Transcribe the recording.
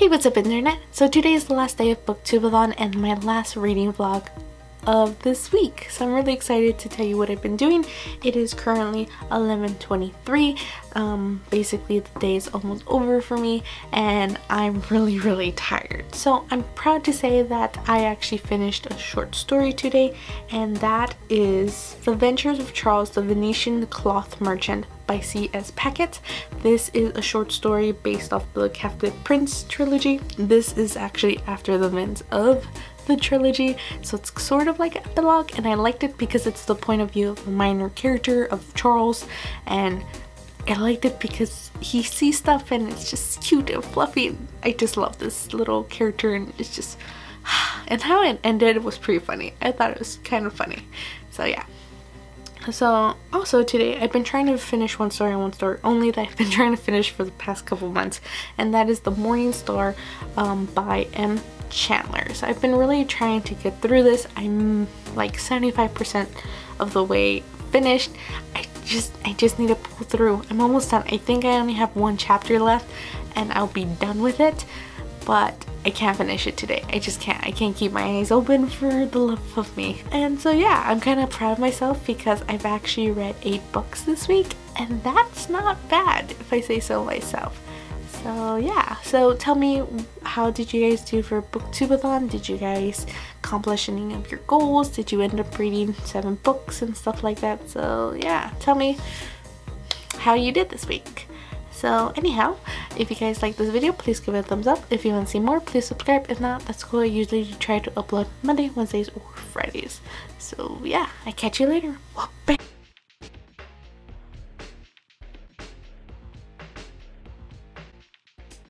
Hey, what's up internet? So today is the last day of Booktubeathon and my last reading vlog of this week. So I'm really excited to tell you what I've been doing. It is currently 11.23. Um, basically the day is almost over for me and I'm really, really tired. So I'm proud to say that I actually finished a short story today and that is The Adventures of Charls the Veretian Cloth Merchant by C.S. Pacat. This is a short story based off the Half-Blood Prince trilogy. This is actually after the events of the trilogy so it's sort of like an epilogue and I liked it because it's the point of view of a minor character of Charls and I liked it because he sees stuff and it's just cute and fluffy. I just love this little character and it's just and how it ended was pretty funny. I thought it was kind of funny. So yeah. So also today I've been trying to finish one story and one story only that I've been trying to finish for the past couple months and that is The Morning Star um, by M. Chandler. So I've been really trying to get through this. I'm like 75% of the way finished. I just I just need to pull through. I'm almost done. I think I only have one chapter left and I'll be done with it. But I can't finish it today. I just can't. I can't keep my eyes open for the love of me. And so yeah, I'm kind of proud of myself because I've actually read eight books this week and that's not bad if I say so myself. So yeah, so tell me how did you guys do for booktubeathon? Did you guys accomplish any of your goals? Did you end up reading seven books and stuff like that? So yeah, tell me how you did this week. So anyhow, if you guys like this video, please give it a thumbs up. If you want to see more, please subscribe. If not, that's cool. I usually try to upload Monday, Wednesdays, or Fridays. So yeah, I catch you later. Well,